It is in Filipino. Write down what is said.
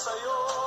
sa'yo.